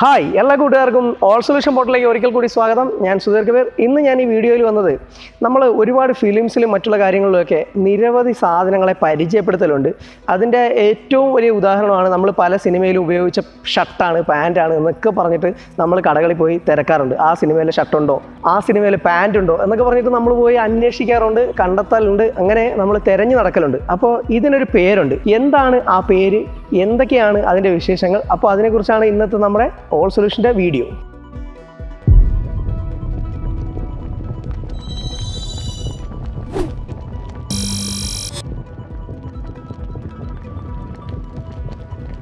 Hi എല്ലാ കൂട്ടുകാർക്കും all solution പോർട്ടലിലേക്ക് ഒരിക്കൽ കൂടി സ്വാഗതം. ഞാൻ സുധീർ കബീർ. ഇന്ന് ഞാൻ ഈ വീഡിയോയിൽ വന്നത് നമ്മൾ ഒരുപാട് ഫിലിംസിലും മറ്റുള്ള കാര്യങ്ങളിലൊക്കെ നിരവധി സാധനങ്ങളെ പരിചയപ്പെടുത്തലുണ്ട്. അതിന്റെ ഏറ്റവും വലിയ ഉദാഹരണമാണ് നമ്മൾ പല സിനിമയിലും ഉപയോഗിച്ച ഷർട്ടാണ് പാന്റാണ് എന്നൊക്കെ പറഞ്ഞിട്ട് നമ്മൾ കടകളിൽ പോയി തിരക്കാറുണ്ട്. ആ സിനിമയിലെ ഷർട്ടുണ്ടോ? ആ സിനിമയിലെ പാന്റ് ഉണ്ടോ എന്നൊക്കെ പറഞ്ഞിട്ട് നമ്മൾ പോയി അന്വേഷിക്കാറുണ്ട് കണ്ടെത്താറുണ്ട്. അങ്ങനെ നമ്മൾ തിരഞ്ഞു നടക്കലുണ്ട്. അപ്പോൾ ഇതിനൊരു പേരുണ്ട്. എന്താണ് ആ പേര്? എന്തൊക്കെയാണ് അതിന്റെ വിശേഷങ്ങൾ? അപ്പോൾ അതിനെക്കുറിച്ചാണ് ഇന്നത്തെ നമ്മുടെ ഓൾ സൊല്യൂഷന്റെ വീഡിയോ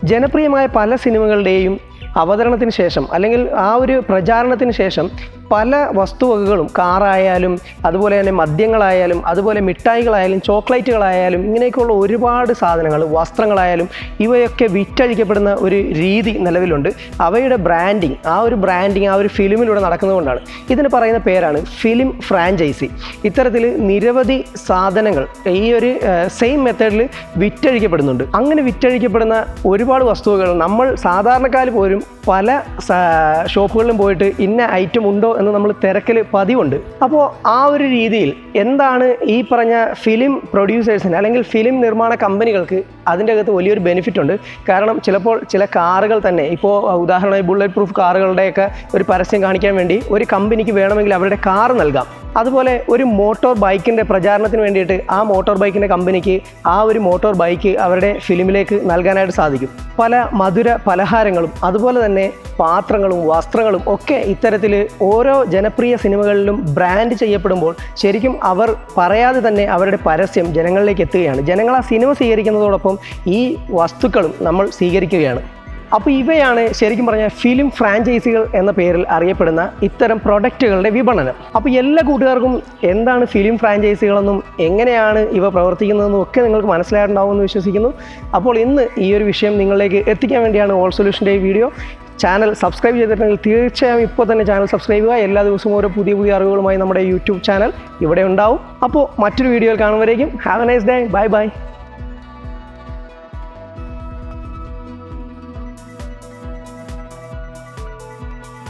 ജനപ്രിയമായ പല സിനിമകളുടെയും അവതരണത്തിന് ശേഷം അല്ലെങ്കിൽ ആ ഒരു പ്രചാരണത്തിന് ശേഷം പല വസ്തുവകകളും കാറായാലും അതുപോലെ തന്നെ മദ്യങ്ങളായാലും അതുപോലെ മിഠായികളായാലും ചോക്ലേറ്റുകളായാലും ഇങ്ങനെയൊക്കെയുള്ള ഒരുപാട് സാധനങ്ങൾ വസ്ത്രങ്ങളായാലും ഇവയൊക്കെ വിറ്റഴിക്കപ്പെടുന്ന ഒരു രീതി നിലവിലുണ്ട്. അവയുടെ ബ്രാൻഡിങ് ആ ഒരു ബ്രാൻഡിങ് ആ ഒരു ഫിലിമിലൂടെ നടക്കുന്നതുകൊണ്ടാണ്. ഇതിന് പറയുന്ന പേരാണ് ഫിലിം ഫ്രാഞ്ചൈസി. ഇത്തരത്തിൽ നിരവധി സാധനങ്ങൾ ഈ ഒരു സെയിം മെത്തേഡിൽ വിറ്റഴിക്കപ്പെടുന്നുണ്ട്. അങ്ങനെ വിറ്റഴിക്കപ്പെടുന്ന ഒരുപാട് വസ്തുവകൾ നമ്മൾ സാധാരണക്കാർ പോലും പല ഷോപ്പുകളിലും പോയിട്ട് ഇന്ന ഐറ്റം ഉണ്ടോ എന്ന് നമ്മൾ തിരക്കിൽ പതിവുണ്ട്. അപ്പോൾ ആ ഒരു രീതിയിൽ എന്താണ് ഈ പറഞ്ഞ ഫിലിം പ്രൊഡ്യൂസേഴ്സിന് അല്ലെങ്കിൽ ഫിലിം നിർമ്മാണ കമ്പനികൾക്ക് അതിന്റെ അകത്ത് വലിയൊരു ബെനിഫിറ്റ് ഉണ്ട്. കാരണം ചിലപ്പോൾ ചില കാറുകൾ തന്നെ ഇപ്പോൾ ഉദാഹരണമായി ബുള്ളറ്റ് പ്രൂഫ് കാറുകളുടെയൊക്കെ ഒരു പരസ്യം കാണിക്കാൻ വേണ്ടി ഒരു കമ്പനിക്ക് വേണമെങ്കിൽ അവരുടെ കാർ നൽകാം. അതുപോലെ ഒരു മോട്ടോർ ബൈക്കിന്റെ പ്രചാരണത്തിന് വേണ്ടിയിട്ട് ആ മോട്ടോർ ബൈക്കിന്റെ കമ്പനിക്ക് ആ ഒരു മോട്ടോർ ബൈക്ക് അവരുടെ ഫിലിമിലേക്ക് നൽകാനായിട്ട് സാധിക്കും. പല മധുര പലഹാരങ്ങളും അതുപോലെ തന്നെ പാത്രങ്ങളും വസ്ത്രങ്ങളും ഒക്കെ ഇത്തരത്തിൽ ഓരോ ജനപ്രിയ സിനിമകളിലും ബ്രാൻഡ് ചെയ്യപ്പെടുമ്പോൾ ശരിക്കും അവർ പറയാതെ തന്നെ അവരുടെ പരസ്യം ജനങ്ങളിലേക്ക് എത്തുകയാണ്. ജനങ്ങൾ ആ സിനിമ സ്വീകരിക്കുന്നതോടൊപ്പം ഈ വസ്തുക്കളും നമ്മൾ സ്വീകരിക്കുകയാണ്. അപ്പോൾ ഇവയാണ് ശരിക്കും പറഞ്ഞാൽ ഫിലിം ഫ്രാഞ്ചൈസികൾ എന്ന പേരിൽ അറിയപ്പെടുന്ന ഇത്തരം പ്രൊഡക്റ്റുകളുടെ വിപണനം. അപ്പോൾ എല്ലാ കൂട്ടുകാർക്കും എന്താണ് ഫിലിം ഫ്രാഞ്ചൈസികളെന്നും എങ്ങനെയാണ് ഇവ പ്രവർത്തിക്കുന്നതെന്നും ഒക്കെ നിങ്ങൾക്ക് മനസ്സിലായിട്ടുണ്ടാവുമെന്ന് വിശ്വസിക്കുന്നു. അപ്പോൾ ഇന്ന് ഈ ഒരു വിഷയം നിങ്ങളിലേക്ക് എത്തിക്കാൻ വേണ്ടിയാണ് ഓൾ സൊല്യൂഷന്റെ ഈ വീഡിയോ. ചാനൽ സബ്സ്ക്രൈബ് ചെയ്തിട്ടുണ്ടെങ്കിൽ തീർച്ചയായും ഇപ്പോൾ തന്നെ ചാനൽ സബ്സ്ക്രൈബ് ചെയ്യുക. എല്ലാ ദിവസവും ഓരോ പുതിയ പുതിയ അറിവുകളുമായി നമ്മുടെ യൂട്യൂബ് ചാനൽ ഇവിടെ ഉണ്ടാവും. അപ്പോൾ മറ്റൊരു വീഡിയോയിൽ കാണുമ്പോഴേക്കും have a nice day bye bye